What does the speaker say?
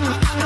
I'm